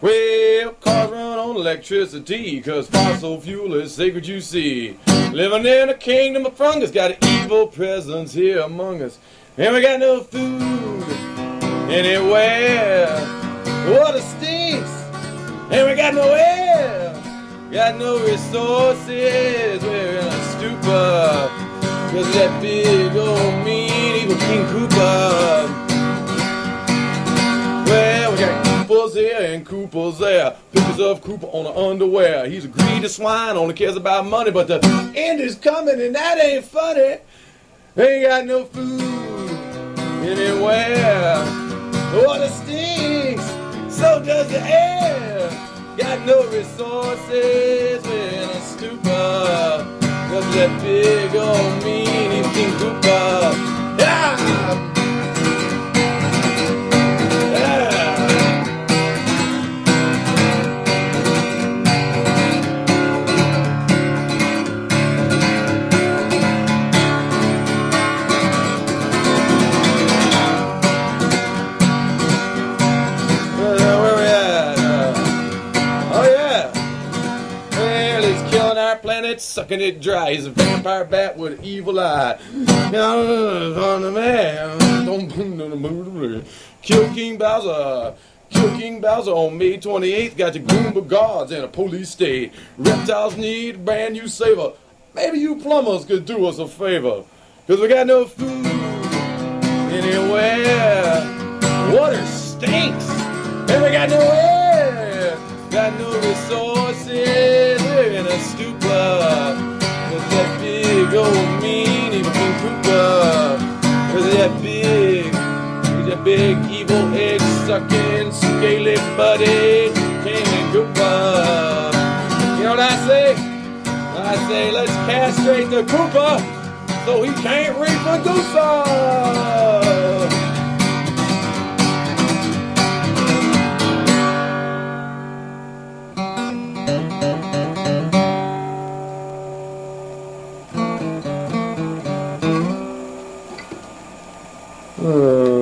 Well, cars run on electricity, cause fossil fuel is sacred, you see. Living in a kingdom of fungus, got an evil presence here among us. And we got no food anywhere. Water stinks, and we got no air. Got no resources, we're in a stupor. Cause that big old mean evil King Koopa. Here and Koopa's there. Pictures of Cooper on the underwear. He's a greedy swine, only cares about money, but the end is coming and that ain't funny. Ain't got no food anywhere. The water stinks, so does the air. Got no resources, a stupor. Cause that big old mean evil killing our planet, sucking it dry. He's a vampire bat with an evil eye. The the. Kill King Bowser. Kill King Bowser on May 28th. Got your Goomba guards and a police state. Reptiles need a brand new saver. Maybe you plumbers could do us a favor. Cause we got no food anywhere. Water stinks. And we got no air. Got no resources. A stupor. Cause that big oh, old mean evil Koopa. Cause that big, he's that big evil egg sucking scaly buddy King Koopa. You know what I say? I say let's castrate the Koopa so he can't reproduce us. Uh...